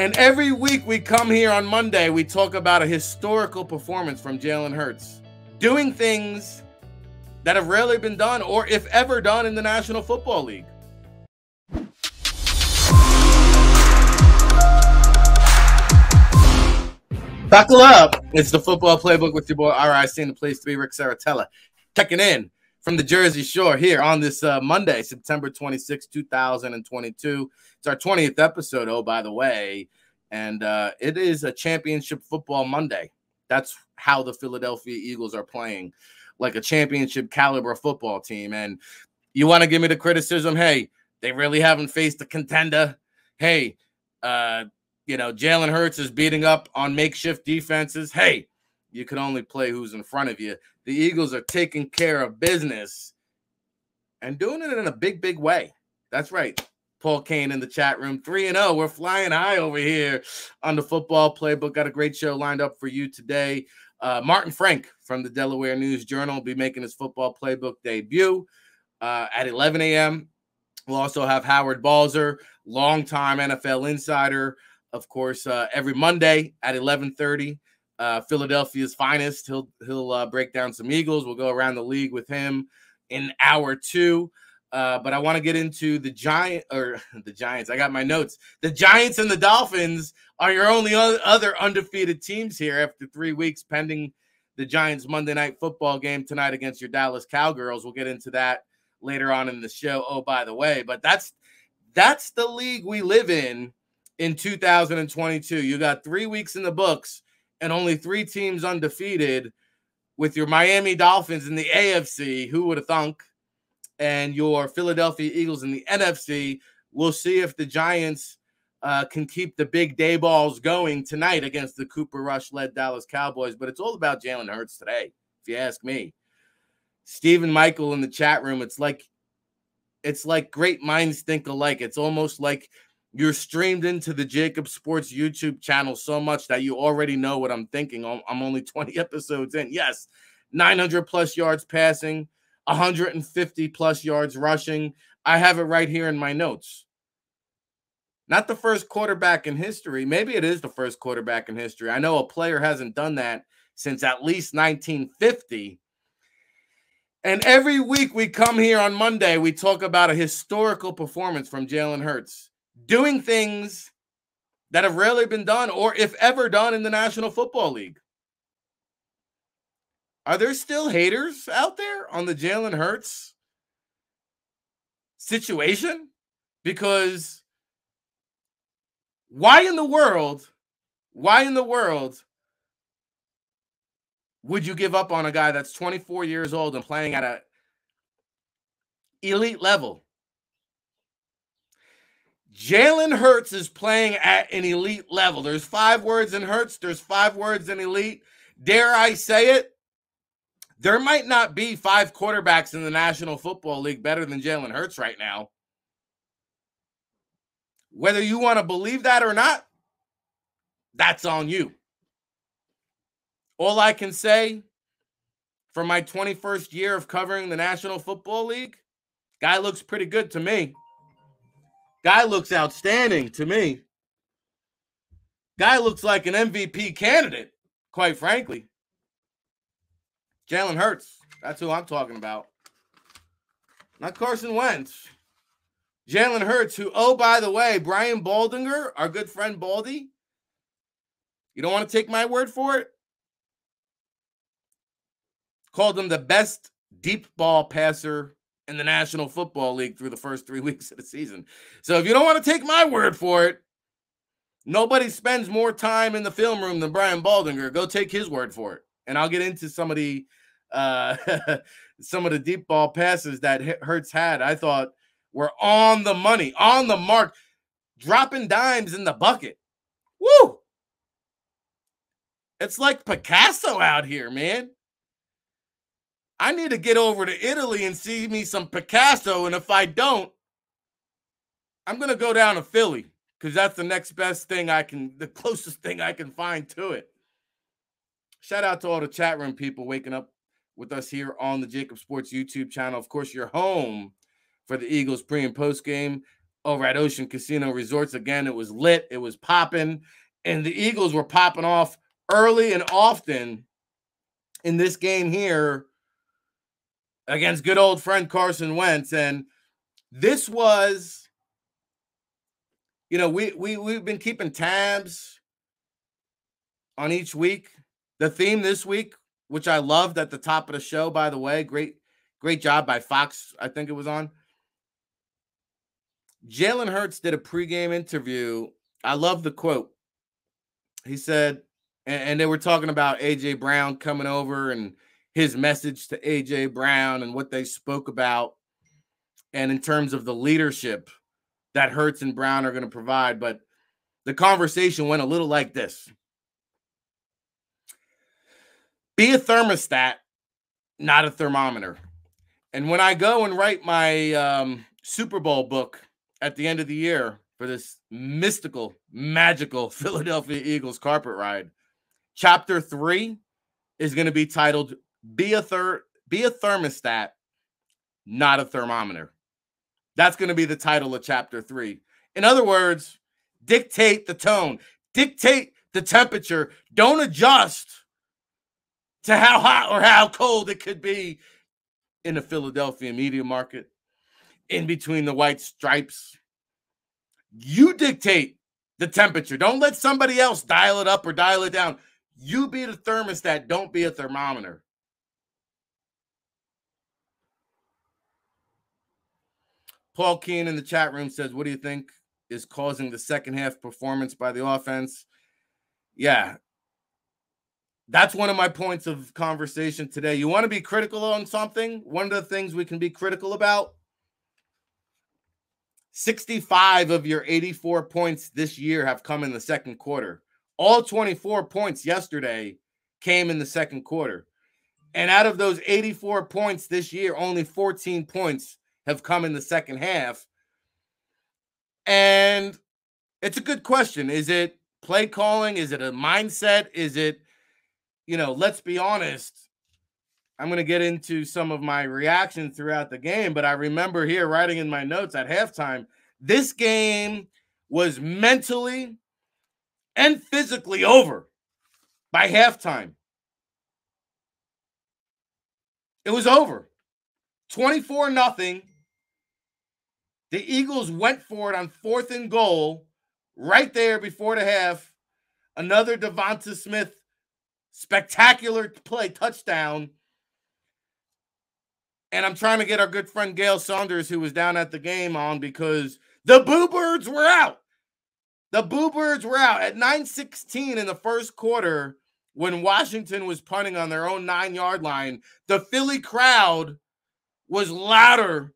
And every week we come here on Monday, we talk about a historical performance from Jalen Hurts, doing things that have rarely been done or if ever done in the National Football League. Buckle up. It's the football playbook with your boy RIC and the place to be, Ric Serritella. Checking in from the Jersey Shore here on this uh, Monday, September 26, 2022. It's our 20th episode, oh, by the way. And uh, it is a championship football Monday. That's how the Philadelphia Eagles are playing, like a championship caliber football team. And you want to give me the criticism? Hey, they really haven't faced a contender. Hey, uh, you know, Jalen Hurts is beating up on makeshift defenses. Hey, you can only play who's in front of you. The Eagles are taking care of business and doing it in a big, big way. That's right. Paul Kane in the chat room. 3 and 0. We're flying high over here on the football playbook. Got a great show lined up for you today. Uh, Martin Frank from the Delaware News Journal will be making his football playbook debut uh, at 11 a.m. We'll also have Howard Balzer, longtime NFL insider, of course, uh, every Monday at 11:30. Uh, Philadelphia's finest. He'll he'll uh, break down some Eagles. We'll go around the league with him in hour two. Uh, but I want to get into the giant or the Giants. I got my notes. The Giants and the Dolphins are your only other undefeated teams here after three weeks, pending the Giants Monday night football game tonight against your Dallas Cowgirls. We'll get into that later on in the show. Oh, by the way, but that's that's the league we live in in 2022. You got three weeks in the books and only three teams undefeated with your Miami Dolphins in the AFC. Who would have thunk? And your Philadelphia Eagles in the NFC. We'll see if the Giants uh, can keep the big day balls going tonight against the Cooper Rush led Dallas Cowboys. But it's all about Jalen Hurts today, if you ask me. Stephen Michael in the chat room. It's like it's like great minds think alike. It's almost like you're streamed into the JAKIB Sports YouTube channel so much that you already know what I'm thinking. I'm only 20 episodes in. Yes, 900 plus yards passing, 150 plus yards rushing. I have it right here in my notes. Not the first quarterback in history. Maybe it is the first quarterback in history. I know a player hasn't done that since at least 1950. And every week we come here on Monday, we talk about a historical performance from Jalen Hurts doing things that have rarely been done or if ever done in the National Football League. Are there still haters out there on the Jalen Hurts situation? Because why in the world, why in the world would you give up on a guy that's 24 years old and playing at an elite level? Jalen Hurts is playing at an elite level. There's five words in Hurts, there's five words in elite. Dare I say it? There might not be five quarterbacks in the National Football League better than Jalen Hurts right now. Whether you want to believe that or not, that's on you. All I can say for my 21st year of covering the National Football League, guy looks pretty good to me. Guy looks outstanding to me. Guy looks like an MVP candidate, quite frankly. Jalen Hurts. That's who I'm talking about. Not Carson Wentz. Jalen Hurts, who, oh, by the way, Brian Baldinger, our good friend Baldy, you don't want to take my word for it? Called him the best deep ball passer in the National Football League through the first three weeks of the season. So if you don't want to take my word for it, nobody spends more time in the film room than Brian Baldinger. Go take his word for it. And I'll get into some of the uh, some of the deep ball passes that Hurts had. I thought were on the money, on the mark, dropping dimes in the bucket. Woo! It's like Picasso out here, man. I need to get over to Italy and see me some Picasso. And if I don't, I'm going to go down to Philly because that's the next best thing I can, the closest thing I can find to it. Shout out to all the chat room people waking up with us here on the JAKIB Sports YouTube channel. Of course, you're home for the Eagles pre and post game. over at Ocean Casino Resorts. Again, it was lit, it was popping, and the Eagles were popping off early and often in this game here against good old friend Carson Wentz. And this was, you know, we we we've been keeping tabs on each week. The theme this week, which I loved at the top of the show, by the way, great, great job by Fox. I think it was on. Jalen Hurts did a pregame interview. I love the quote. He said, and, and they were talking about AJ Brown coming over and his message to AJ Brown and what they spoke about, and in terms of the leadership that Hurts and Brown are going to provide. But the conversation went a little like this Be a thermostat, not a thermometer. And when I go and write my um, Super Bowl book at the end of the year for this mystical, magical Philadelphia Eagles carpet ride, chapter three is going to be titled "Be a Third, Be a Thermostat, Not a Thermometer." That's going to be the title of chapter three. In other words, dictate the tone, dictate the temperature. Don't adjust to how hot or how cold it could be in the Philadelphia media market, in between the white stripes. You dictate the temperature. Don't let somebody else dial it up or dial it down. You be the thermostat, don't be a thermometer. Paul Keen in the chat room says, What do you think is causing the second half performance by the offense? Yeah, that's one of my points of conversation today. You want to be critical on something? One of the things we can be critical about 65 of your 84 points this year have come in the second quarter. All 24 points yesterday came in the second quarter. And out of those 84 points this year, only 14 points have come in the second half. And it's a good question. Is it play calling? Is it a mindset? Is it, you know, let's be honest. I'm going to get into some of my reactions throughout the game, but I remember here writing in my notes at halftime this game was mentally and physically over by halftime. It was over. 24 nothing. The Eagles went for it on fourth and goal right there before the half. Another Devonta Smith spectacular play touchdown. And I'm trying to get our good friend Gail Saunders, who was down at the game, on because the Boo Birds were out. The Boo Birds were out at 9:16 in the first quarter when Washington was punting on their own nine yard line. The Philly crowd was louder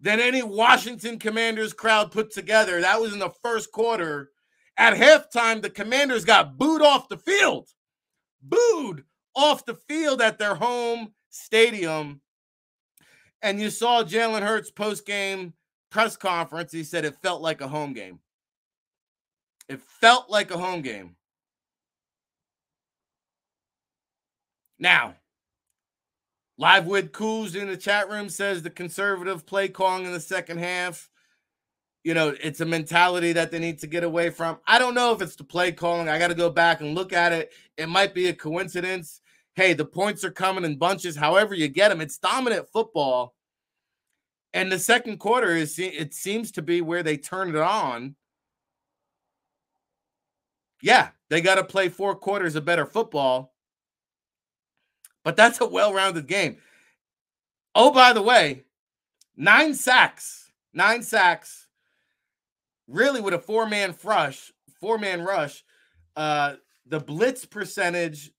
than any Washington Commanders crowd put together. That was in the first quarter. At halftime, the Commanders got booed off the field, booed off the field at their home stadium. And you saw Jalen Hurts post game press conference. He said it felt like a home game. It felt like a home game. Now, Live with Coos in the chat room says the conservative play calling in the second half. You know, it's a mentality that they need to get away from. I don't know if it's the play calling. I got to go back and look at it. It might be a coincidence. Hey, the points are coming in bunches. However, you get them, it's dominant football. And the second quarter is it seems to be where they turn it on yeah, they got to play four quarters of better football, but that's a well rounded game. Oh, by the way, nine sacks, nine sacks, really with a four man rush, four man rush. Uh, the blitz percentage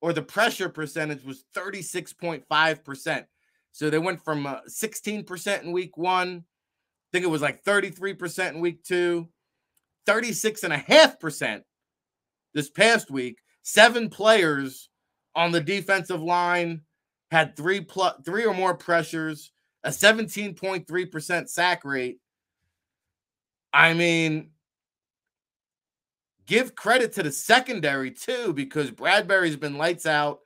or the pressure percentage was 36.5%. So they went from uh, 16% in week one. I think it was like 33% in week two, 36.5% this past week, seven players on the defensive line had three plus three or more pressures, a 17.3% sack rate. I mean, give credit to the secondary too, because Bradberry's been lights out.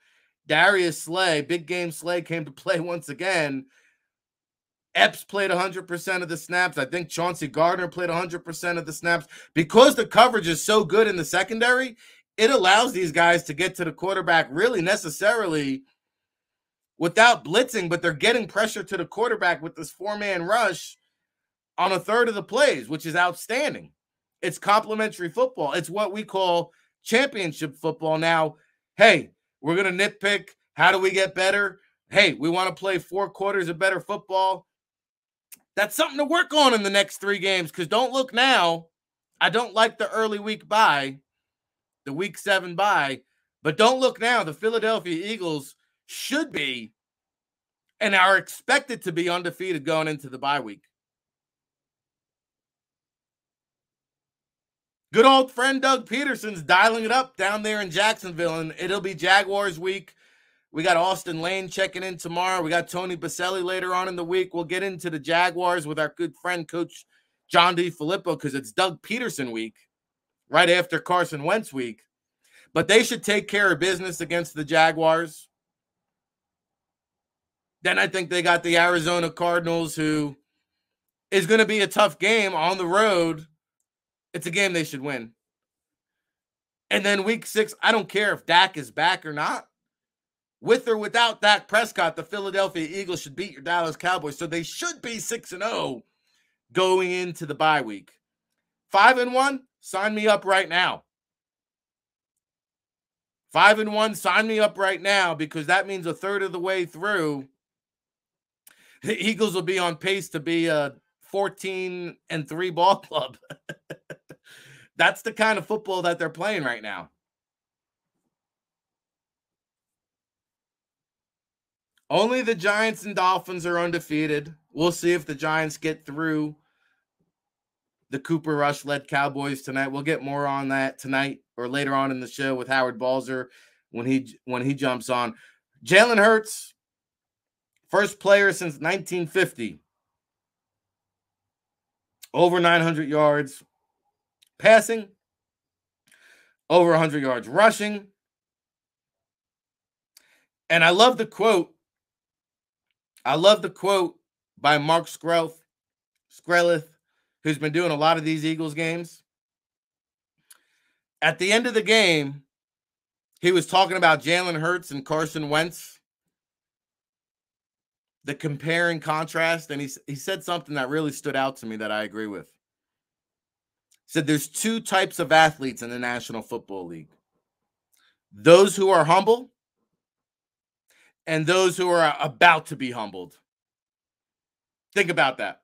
Darius Slay, big game Slay came to play once again. Epps played 100% of the snaps. I think Chauncey Gardner played 100% of the snaps. Because the coverage is so good in the secondary, it allows these guys to get to the quarterback really necessarily without blitzing, but they're getting pressure to the quarterback with this four man rush on a third of the plays, which is outstanding. It's complementary football. It's what we call championship football. Now, hey, we're going to nitpick. How do we get better? Hey, we want to play four quarters of better football. That's something to work on in the next three games because don't look now. I don't like the early week bye, the week seven bye, but don't look now. The Philadelphia Eagles should be and are expected to be undefeated going into the bye week. Good old friend Doug Pederson's dialing it up down there in Jacksonville, and it'll be Jaguars week. We got Austin Lane checking in tomorrow. We got Tony Baselli later on in the week. We'll get into the Jaguars with our good friend, Coach John DeFilippo because it's Doug Peterson week right after Carson Wentz week. But they should take care of business against the Jaguars. Then I think they got the Arizona Cardinals, who is going to be a tough game on the road it's a game they should win. And then week six, I don't care if Dak is back or not. With or without Dak Prescott, the Philadelphia Eagles should beat your Dallas Cowboys. So they should be 6 and 0 going into the bye week. 5 and 1, sign me up right now. 5 and 1, sign me up right now because that means a third of the way through the Eagles will be on pace to be a 14 and 3 ball club. That's the kind of football that they're playing right now. Only the Giants and Dolphins are undefeated. We'll see if the Giants get through the Cooper Rush led Cowboys tonight. We'll get more on that tonight or later on in the show with Howard Balzer when he when he jumps on. Jalen Hurts, first player since 1950 over 900 yards passing, over 100 yards rushing. And I love the quote. I love the quote by Mark Skrelth, Skrelith, who's been doing a lot of these Eagles games. At the end of the game, he was talking about Jalen Hurts and Carson Wentz the compare and contrast, and he he said something that really stood out to me that I agree with. He said there's two types of athletes in the National Football League. Those who are humble and those who are about to be humbled. Think about that.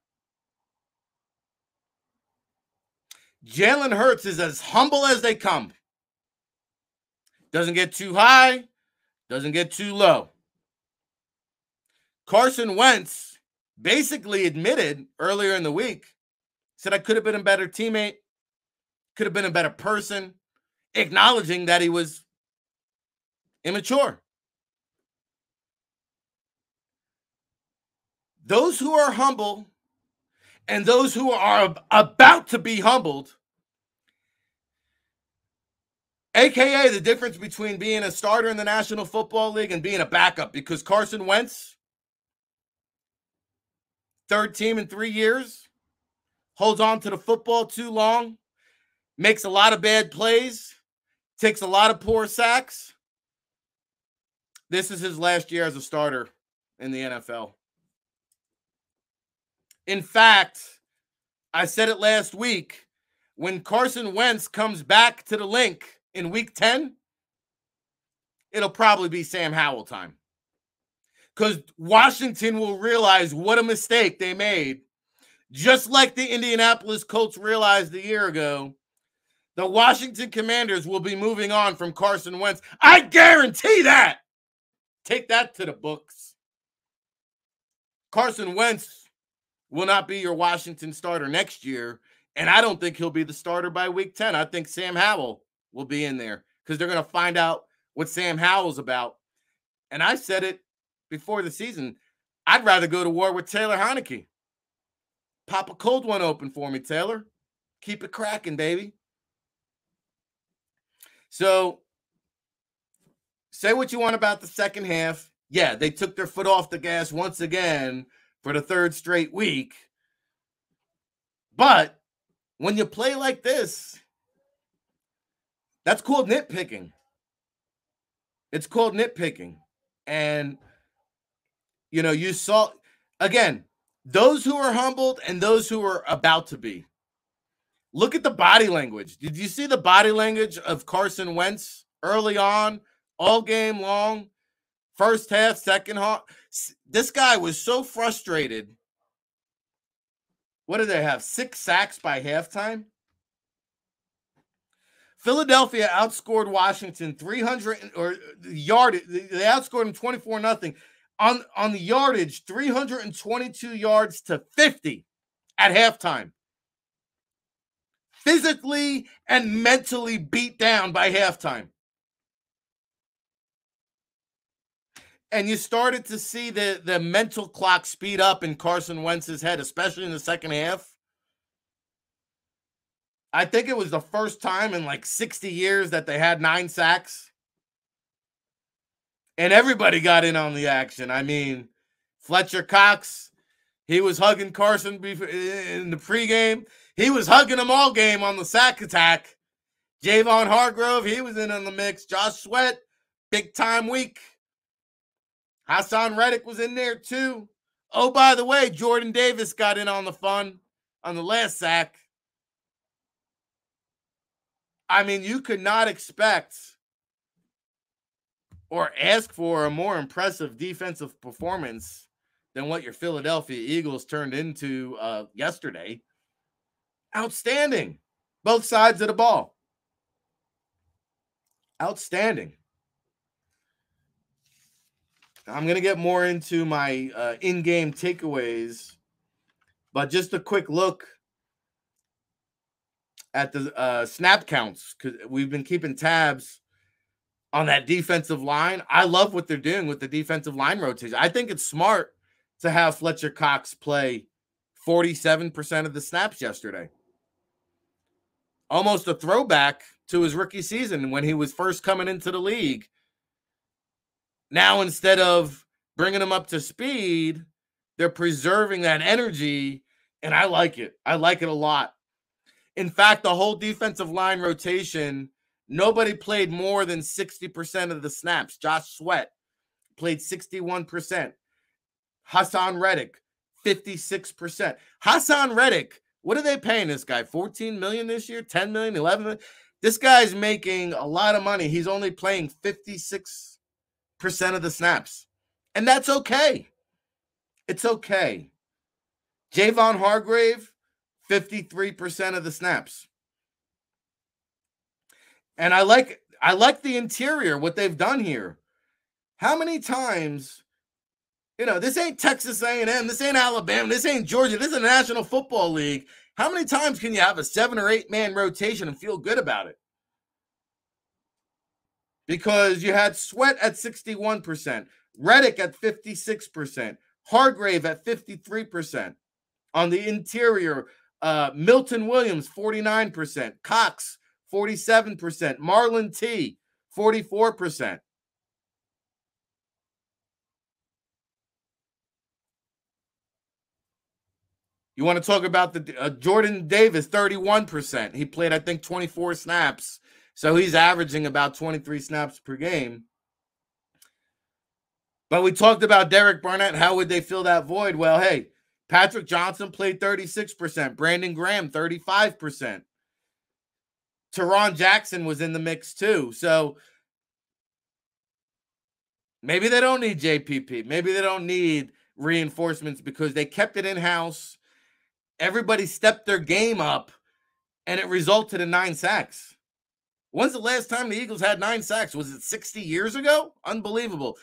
Jalen Hurts is as humble as they come. Doesn't get too high, doesn't get too low. Carson Wentz basically admitted earlier in the week, said I could have been a better teammate, could have been a better person, acknowledging that he was immature. Those who are humble and those who are about to be humbled, aka the difference between being a starter in the National Football League and being a backup, because Carson Wentz third team in three years, holds on to the football too long, makes a lot of bad plays, takes a lot of poor sacks. This is his last year as a starter in the NFL. In fact, I said it last week when Carson Wentz comes back to the Linc in week 10, it'll probably be Sam Howell time because Washington will realize what a mistake they made. Just like the Indianapolis Colts realized a year ago, the Washington Commanders will be moving on from Carson Wentz. I guarantee that. Take that to the books. Carson Wentz will not be your Washington starter next year. And I don't think he'll be the starter by week 10. I think Sam Howell will be in there because they're going to find out what Sam Howell's about. And I said it before the season, I'd rather go to war with Taylor Heinicke. Pop a cold one open for me, Taylor. Keep it cracking, baby. So, say what you want about the second half. Yeah, they took their foot off the gas once again for the third straight week. But when you play like this, that's called nitpicking. It's called nitpicking. And, you know, you saw, again, those who are humbled and those who are about to be. Look at the body language. Did you see the body language of Carson Wentz early on, all game long, first half, second half? This guy was so frustrated. What did they have? Six sacks by halftime? Philadelphia outscored Washington 300 or uh, yard. They outscored them 24 nothing on on the yardage 322 yards to 50 at halftime. Physically and mentally beat down by halftime. And you started to see the, the mental clock speed up in Carson Wentz's head, especially in the second half. I think it was the first time in like 60 years that they had nine sacks. And everybody got in on the action. I mean, Fletcher Cox, he was hugging Carson before, in the pregame. He was hugging him all game on the sack attack. Javon Hargrave, he was in on the mix. Josh Sweat, big time week. Haason Reddick was in there too. Oh, by the way, Jordan Davis got in on the fun on the last sack. I mean, you could not expect or ask for a more impressive defensive performance than what your Philadelphia Eagles turned into uh, yesterday. Outstanding. Both sides of the ball. Outstanding. I'm going to get more into my uh, in game takeaways, but just a quick look at the uh, snap counts because we've been keeping tabs on that defensive line. I love what they're doing with the defensive line rotation. I think it's smart to have Fletcher Cox play 47% of the snaps yesterday. Almost a throwback to his rookie season when he was first coming into the league. Now, instead of bringing him up to speed, they're preserving that energy. And I like it. I like it a lot. In fact, the whole defensive line rotation, nobody played more than 60% of the snaps. Josh Sweat played 61%. Haason Reddick, 56%. Haason Reddick, what are they paying this guy? 14 million this year, 10 million, 11 million? This guy's making a lot of money. He's only playing 56% of the snaps. And that's okay. It's okay. Javon Hargrave, 53% of the snaps. And I like I like the interior, what they've done here. How many times, you know, this ain't Texas A&M, this ain't Alabama, this ain't Georgia, this is a National Football League. How many times can you have a seven or eight man rotation and feel good about it? Because you had Sweat at 61%, Reddick at 56%, Hargrave at 53%. On the interior, uh, Milton Williams, 49%. Cox, 47%. Marlon T, 44%. You want to talk about the uh, Jordan Davis, 31%. He played, I think, 24 snaps. So he's averaging about 23 snaps per game. But we talked about Derek Barnett. How would they fill that void? Well, hey, Patrick Johnson played 36%. Brandon Graham, 35%. Tarron Jackson was in the mix too. So maybe they don't need JPP. Maybe they don't need reinforcements because they kept it in house. Everybody stepped their game up and it resulted in nine sacks. When's the last time the Eagles had nine sacks? Was it 60 years ago? Unbelievable.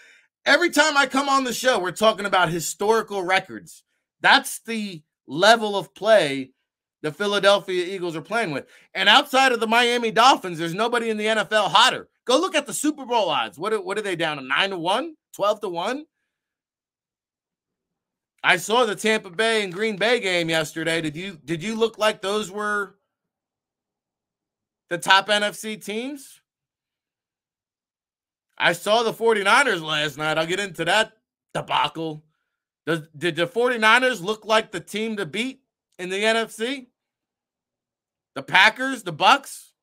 Every time I come on the show, we're talking about historical records. That's the level of play the Philadelphia Eagles are playing with. And outside of the Miami Dolphins, there's nobody in the NFL hotter. Go look at the Super Bowl odds. What are, what are they down to? 9 to 1, 12 to 1? I saw the Tampa Bay and Green Bay game yesterday. Did you did you look like those were the top NFC teams? I saw the 49ers last night. I'll get into that debacle. Does, did the 49ers look like the team to beat in the NFC? The Packers, the Bucks?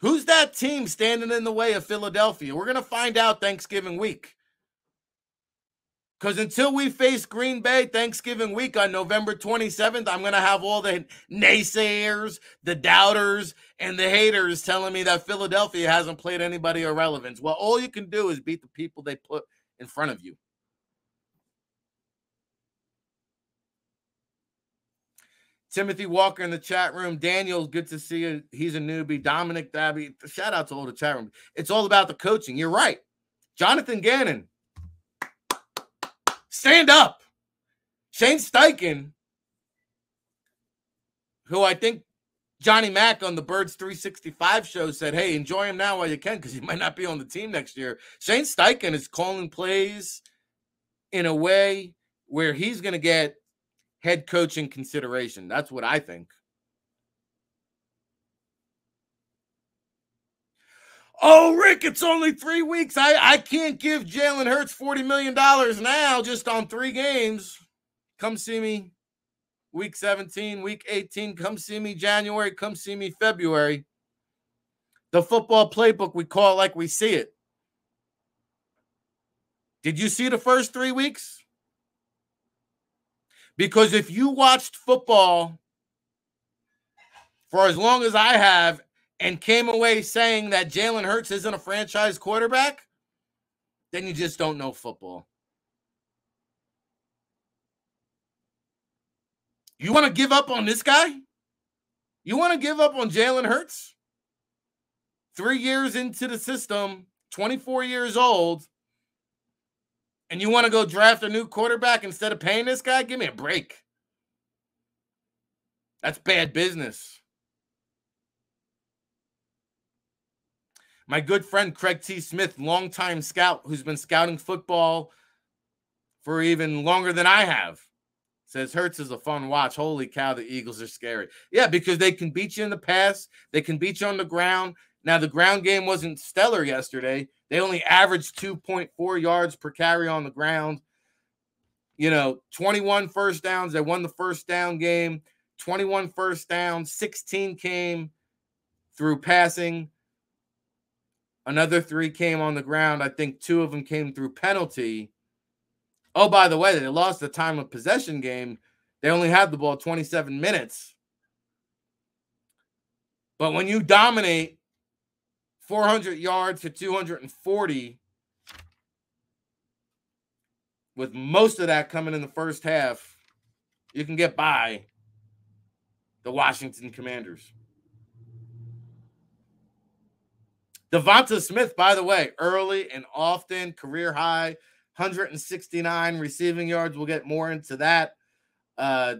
Who's that team standing in the way of Philadelphia? We're going to find out Thanksgiving week. Because until we face Green Bay Thanksgiving week on November 27th, I'm going to have all the naysayers, the doubters, and the haters telling me that Philadelphia hasn't played anybody of relevance. Well, all you can do is beat the people they put in front of you. Timothy Walker in the chat room. Daniel, good to see you. He's a newbie. Dominic Dabby. Shout out to all the chat room. It's all about the coaching. You're right. Jonathan Gannon. Stand up. Shane Steichen, who I think Johnny Mack on the Birds 365 show said, Hey, enjoy him now while you can, because he might not be on the team next year. Shane Steichen is calling plays in a way where he's going to get head coaching consideration. That's what I think. Oh, Rick, it's only three weeks. I, I can't give Jalen Hurts $40 million now just on three games. Come see me week 17, week 18. Come see me January. Come see me February. The football playbook, we call it like we see it. Did you see the first three weeks? Because if you watched football for as long as I have and came away saying that Jalen Hurts isn't a franchise quarterback, then you just don't know football. You want to give up on this guy? You want to give up on Jalen Hurts? Three years into the system, 24 years old, and you want to go draft a new quarterback instead of paying this guy? Give me a break. That's bad business. My good friend Craig T. Smith, longtime scout who's been scouting football for even longer than I have, says Hurts is a fun watch. Holy cow, the Eagles are scary. Yeah, because they can beat you in the pass, they can beat you on the ground. Now, the ground game wasn't stellar yesterday. They only averaged 2.4 yards per carry on the ground. You know, 21 first downs. They won the first down game. 21 first downs, 16 came through passing. Another three came on the ground. I think two of them came through penalty. Oh, by the way, they lost the time of possession game. They only had the ball 27 minutes. But when you dominate 400 yards to 240 with most of that coming in the first half, you can get by the Washington Commanders. Devonta Smith, by the way, early and often, career high, 169 receiving yards. We'll get more into that. Uh,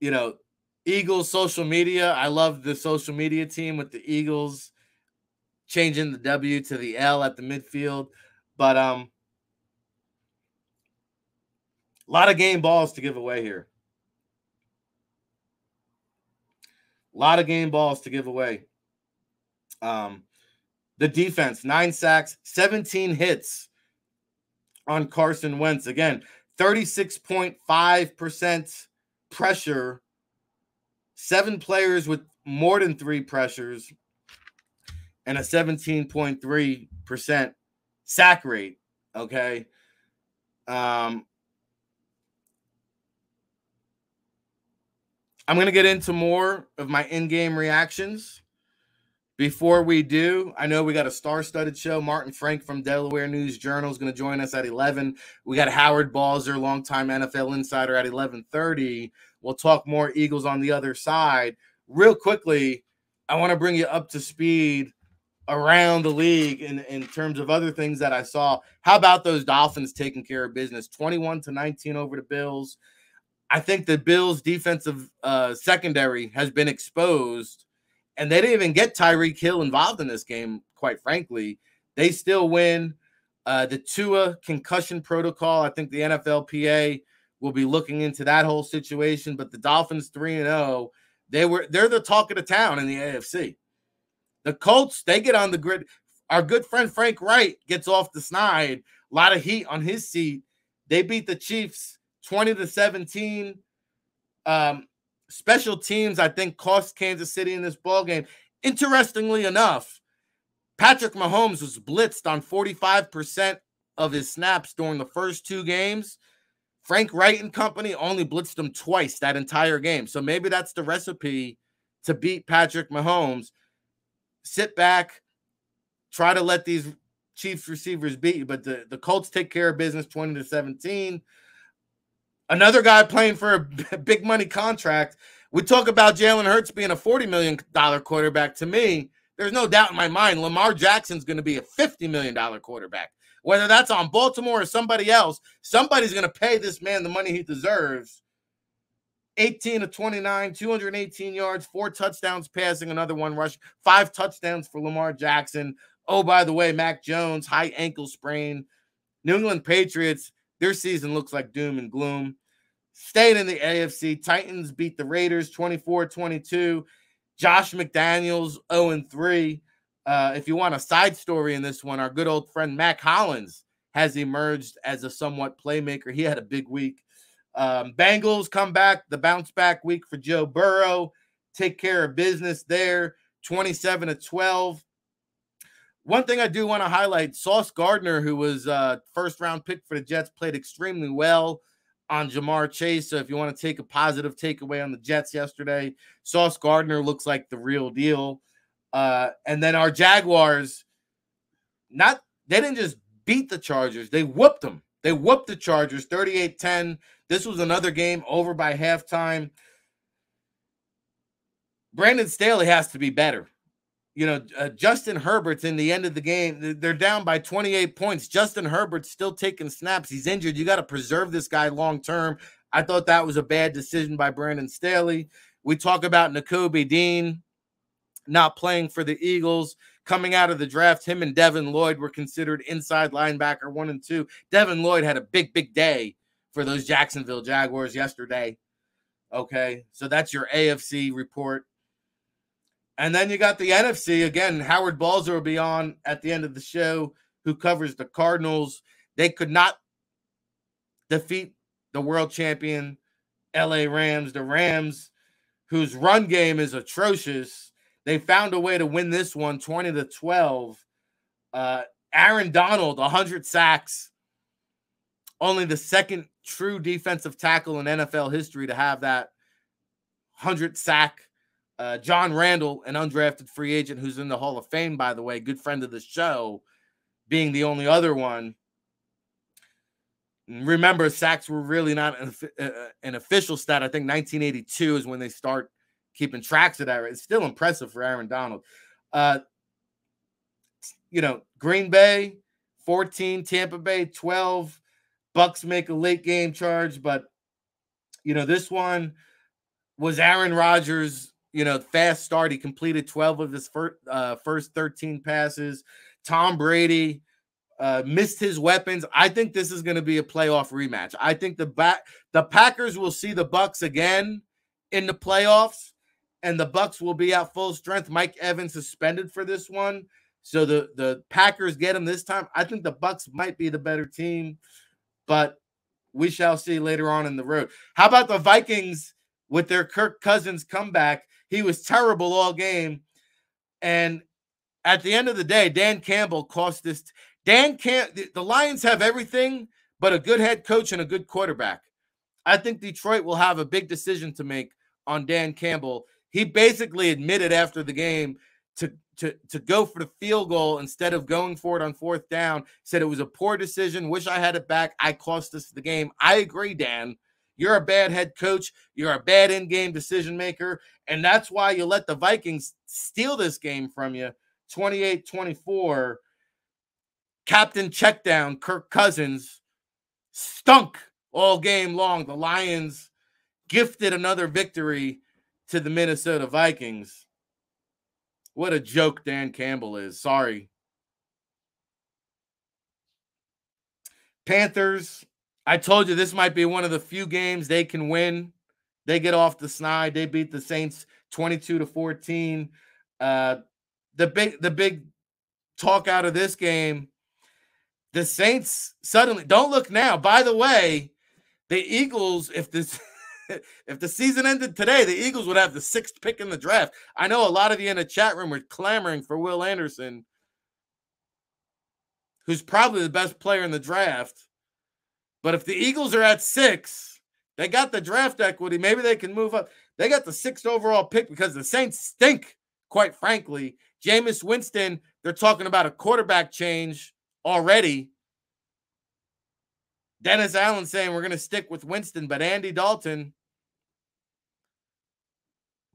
you know, Eagles social media. I love the social media team with the Eagles changing the W to the L at the midfield. But um a lot of game balls to give away here. A lot of game balls to give away. Um the defense, nine sacks, 17 hits on Carson Wentz. Again, 36.5% pressure seven players with more than three pressures and a 17.3% sack rate. Okay. Um, I'm going to get into more of my in game reactions. Before we do, I know we got a star studded show. Martin Frank from Delaware News Journal is going to join us at 11. We got Howard Balzer, longtime NFL insider, at 11:30. We'll talk more Eagles on the other side. Real quickly, I want to bring you up to speed around the league in, in terms of other things that I saw. How about those Dolphins taking care of business? 21 to 19 over the Bills. I think the Bills' defensive uh, secondary has been exposed, and they didn't even get Tyreek Hill involved in this game, quite frankly. They still win. Uh, the Tua concussion protocol, I think the NFLPA We'll be looking into that whole situation. But the Dolphins 3 and 0, they were they're the talk of the town in the AFC. The Colts, they get on the grid. Our good friend Frank Reich gets off the snide A lot of heat on his seat. They beat the Chiefs 20 to 17. Um, special teams, I think, cost Kansas City in this ball game. Interestingly enough, Patrick Mahomes was blitzed on 45% of his snaps during the first two games. Frank Reich and company only blitzed him twice that entire game. So maybe that's the recipe to beat Patrick Mahomes. Sit back, try to let these Chiefs receivers beat you, but the, the Colts take care of business 20 to 17. Another guy playing for a big money contract. We talk about Jalen Hurts being a $40 million quarterback. To me, there's no doubt in my mind Lamar Jackson's going to be a $50 million quarterback. Whether that's on Baltimore or somebody else, somebody's going to pay this man the money he deserves. 18 to 29, 218 yards, four touchdowns passing, another one rush, five touchdowns for Lamar Jackson. Oh, by the way, Mac Jones, high ankle sprain. New England Patriots, their season looks like doom and gloom. Staying in the AFC, Titans beat the Raiders 24 22. Josh McDaniels 0 3. Uh, if you want a side story in this one, our good old friend Mack Hollins has emerged as a somewhat playmaker. He had a big week. Um, Bengals come back, the bounce back week for Joe Burrow. Take care of business there, 27 to 12. One thing I do want to highlight Sauce Gardner, who was uh, first round pick for the Jets, played extremely well on Ja'Marr Chase. So if you want to take a positive takeaway on the Jets yesterday, Sauce Gardner looks like the real deal. Uh, and then our Jaguars, not they didn't just beat the Chargers, they whooped them. They whooped the Chargers 38 10. This was another game over by halftime. Brandon Staley has to be better. You know, uh, Justin Herbert's in the end of the game. They're down by 28 points. Justin Herbert's still taking snaps. He's injured. You got to preserve this guy long term. I thought that was a bad decision by Brandon Staley. We talk about Nakobe Dean not playing for the Eagles. Coming out of the draft, him and Devin Lloyd were considered inside linebacker one and two. Devin Lloyd had a big, big day for those Jacksonville Jaguars yesterday. Okay, so that's your AFC report. And then you got the NFC again. Howard Balzer will be on at the end of the show, who covers the Cardinals. They could not defeat the world champion LA Rams. The Rams, whose run game is atrocious, they found a way to win this one 20 to 12. Uh, Aaron Donald, 100 sacks. Only the second true defensive tackle in NFL history to have that 100 sack. Uh, John Randle, an undrafted free agent who's in the Hall of Fame, by the way, good friend of the show, being the only other one. Remember, sacks were really not an, uh, an official stat. I think 1982 is when they start keeping tracks of that. It's still impressive for Aaron Donald. Uh, you know, Green Bay 14, Tampa Bay 12. Bucks make a late game charge, but you know, this one was Aaron Rodgers, you know, fast start. He completed 12 of his first, uh, first 13 passes. Tom Brady uh, missed his weapons. I think this is going to be a playoff rematch. I think the back the Packers will see the Bucks again in the playoffs and the Bucks will be at full strength. Mike Evans suspended for this one. So the the Packers get him this time. I think the Bucks might be the better team, but we shall see later on in the road. How about the Vikings with their Kirk Cousins comeback? He was terrible all game. And at the end of the day, Dan Campbell cost this. Dan can't. The Lions have everything but a good head coach and a good quarterback. I think Detroit will have a big decision to make on Dan Campbell he basically admitted after the game to to to go for the field goal instead of going for it on fourth down. Said it was a poor decision. Wish I had it back. I cost us the game. I agree, Dan. You're a bad head coach. You're a bad in-game decision maker, and that's why you let the Vikings steal this game from you, 28-24. Captain checkdown, Kirk Cousins stunk all game long. The Lions gifted another victory to the Minnesota Vikings. What a joke Dan Campbell is. Sorry. Panthers, I told you this might be one of the few games they can win. They get off the snide. They beat the Saints 22 to 14. Uh, the big the big talk out of this game the Saints suddenly don't look now. By the way, the Eagles, if this if the season ended today, the Eagles would have the sixth pick in the draft. I know a lot of you in the chat room were clamoring for Will Anderson, who's probably the best player in the draft. But if the Eagles are at six, they got the draft equity. Maybe they can move up. They got the sixth overall pick because the Saints stink, quite frankly. Jameis Winston, they're talking about a quarterback change already. Dennis Allen saying we're going to stick with Winston, but Andy Dalton,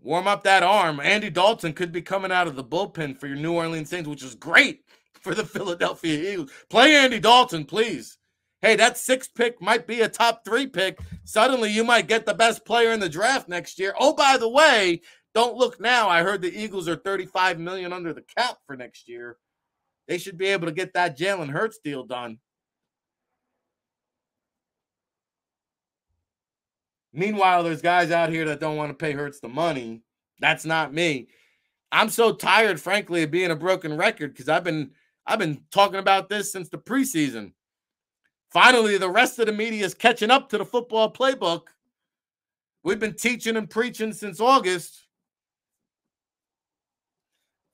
warm up that arm. Andy Dalton could be coming out of the bullpen for your New Orleans Saints, which is great for the Philadelphia Eagles. Play Andy Dalton, please. Hey, that sixth pick might be a top three pick. Suddenly, you might get the best player in the draft next year. Oh, by the way, don't look now. I heard the Eagles are 35 million under the cap for next year. They should be able to get that Jalen Hurts deal done. Meanwhile, there's guys out here that don't want to pay Hurts the money. That's not me. I'm so tired, frankly, of being a broken record because I've been I've been talking about this since the preseason. Finally, the rest of the media is catching up to the football playbook. We've been teaching and preaching since August.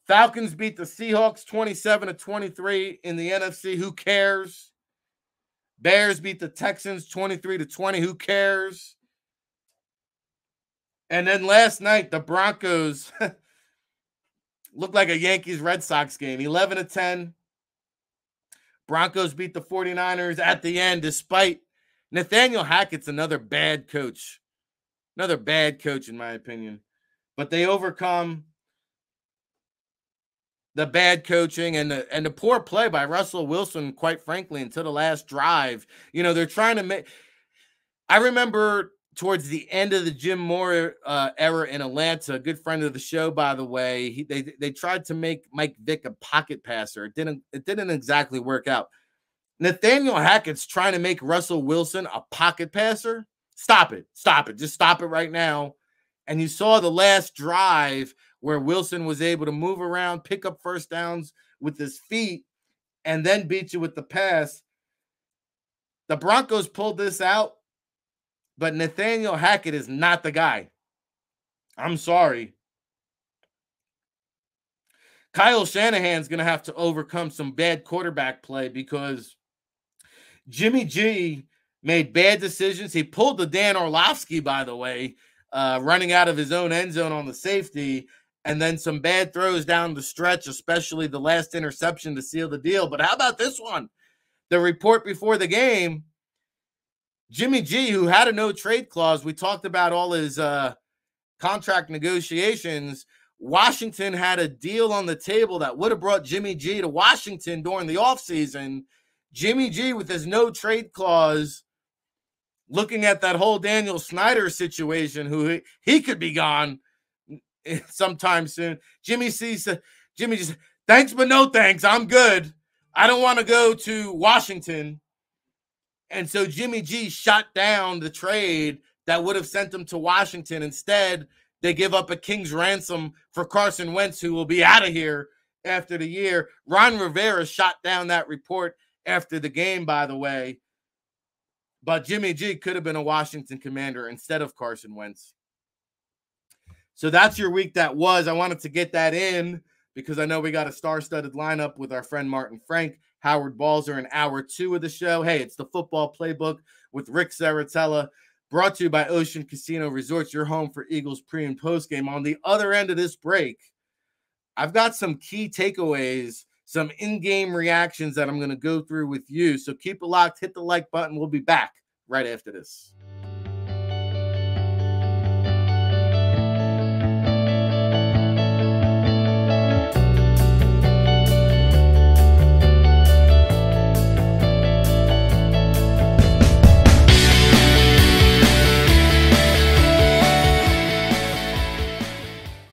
Falcons beat the Seahawks 27 to 23 in the NFC. Who cares? Bears beat the Texans 23 to 20. Who cares? And then last night, the Broncos looked like a Yankees Red Sox game 11 to 10. Broncos beat the 49ers at the end, despite Nathaniel Hackett's another bad coach. Another bad coach, in my opinion. But they overcome the bad coaching and the and the poor play by Russell Wilson, quite frankly, until the last drive. You know, they're trying to make I remember towards the end of the Jim Mora uh, era in Atlanta, a good friend of the show, by the way, he, they they tried to make Mike Vick a pocket passer. It didn't it didn't exactly work out. Nathaniel Hackett's trying to make Russell Wilson a pocket passer. Stop it. Stop it. Just stop it right now. And you saw the last drive where Wilson was able to move around, pick up first downs with his feet, and then beat you with the pass. The Broncos pulled this out but Nathaniel Hackett is not the guy. I'm sorry. Kyle Shanahan's going to have to overcome some bad quarterback play because Jimmy G made bad decisions. He pulled the Dan Orlovsky, by the way, uh, running out of his own end zone on the safety, and then some bad throws down the stretch, especially the last interception to seal the deal. But how about this one? The report before the game Jimmy G, who had a no trade clause, we talked about all his uh, contract negotiations. Washington had a deal on the table that would have brought Jimmy G to Washington during the offseason. Jimmy G, with his no trade clause, looking at that whole Daniel Snyder situation, who he, he could be gone sometime soon. Jimmy sees Jimmy just thanks, but no thanks. I'm good. I don't want to go to Washington. And so Jimmy G shot down the trade that would have sent him to Washington. Instead, they give up a king's ransom for Carson Wentz, who will be out of here after the year. Ron Rivera shot down that report after the game, by the way. But Jimmy G could have been a Washington commander instead of Carson Wentz. So that's your week that was. I wanted to get that in because I know we got a star studded lineup with our friend Martin Frank. Howard Balzer in hour two of the show. Hey, it's the football playbook with Ric Serritella, brought to you by Ocean Casino Resorts, your home for Eagles pre and post game. On the other end of this break, I've got some key takeaways, some in game reactions that I'm going to go through with you. So keep it locked, hit the like button. We'll be back right after this.